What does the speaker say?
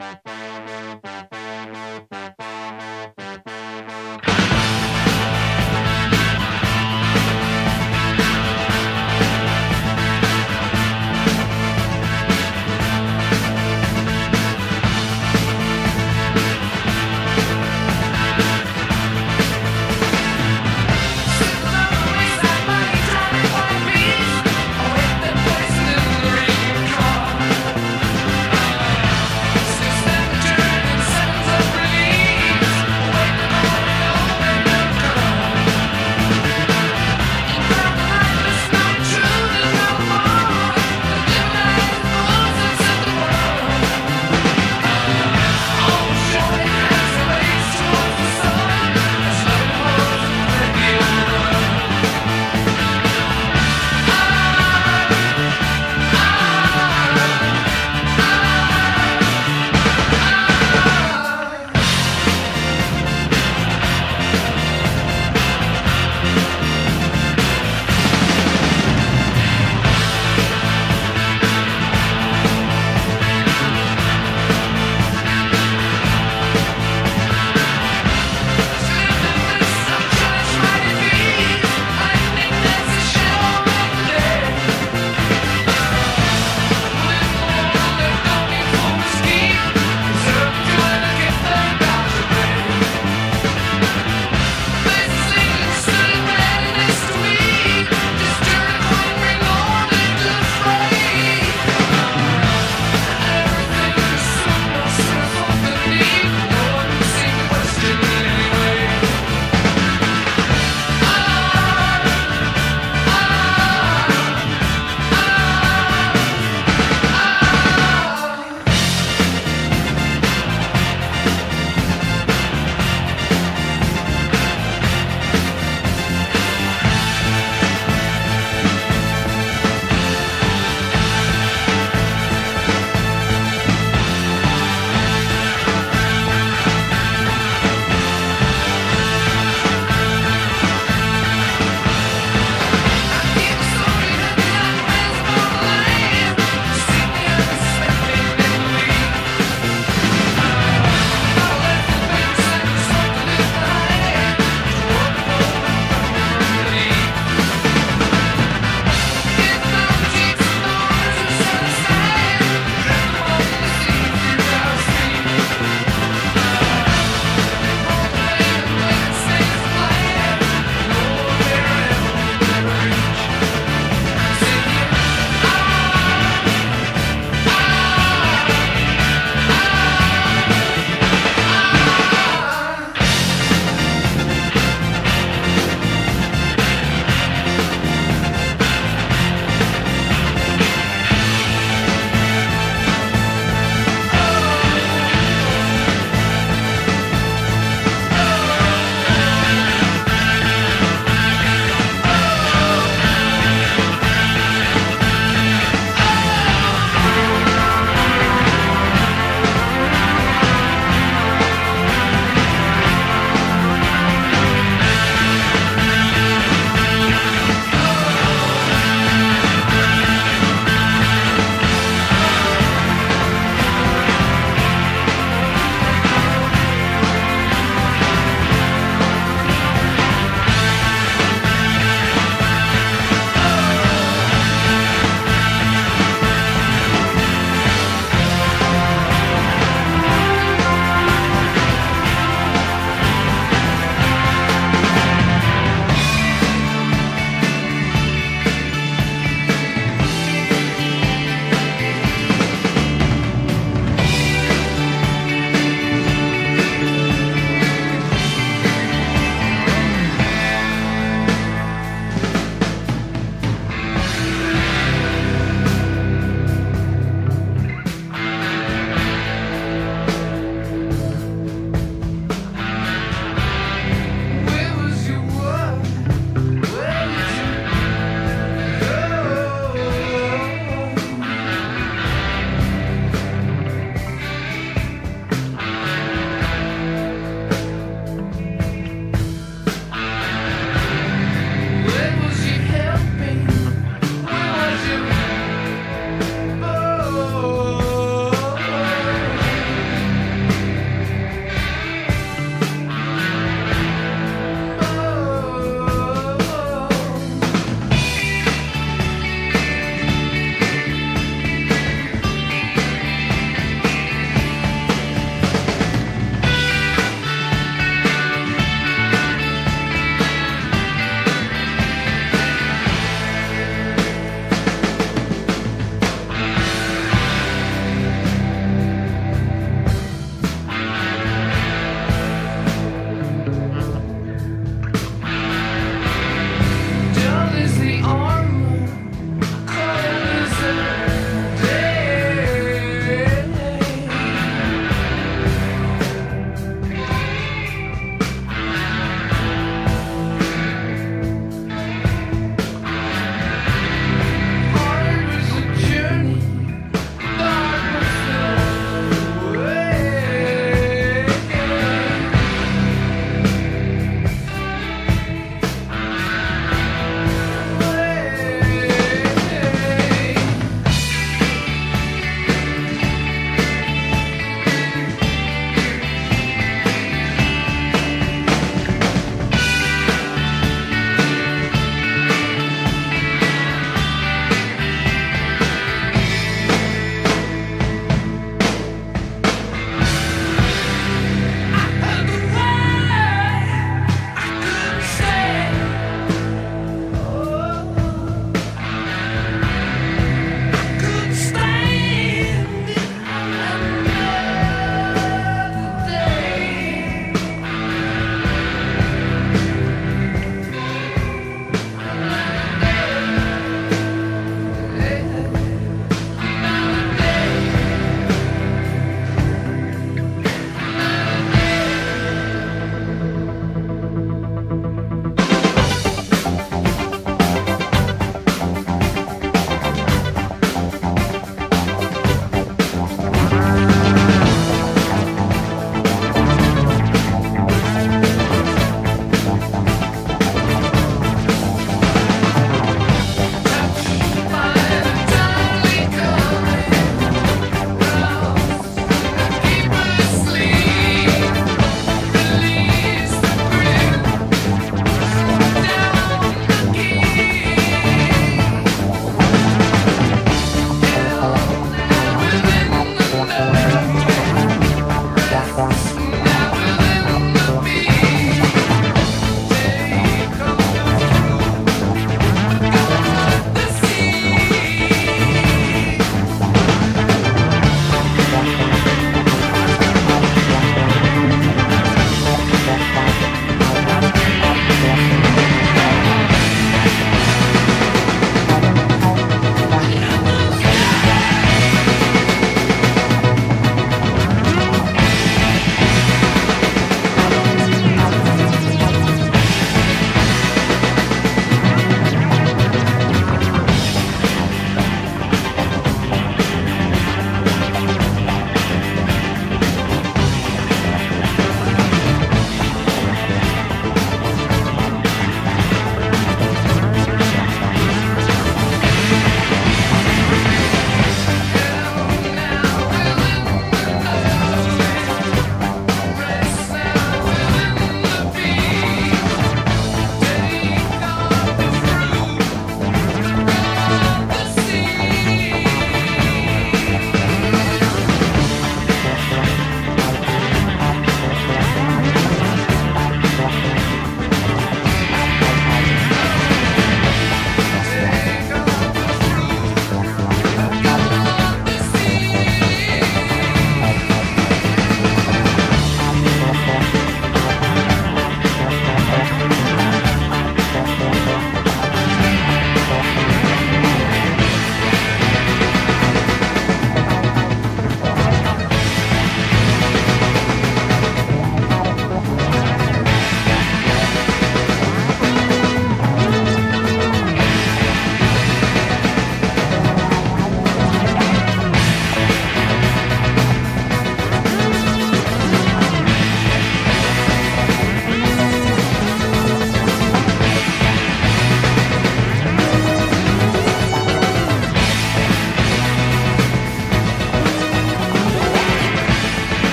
Bye.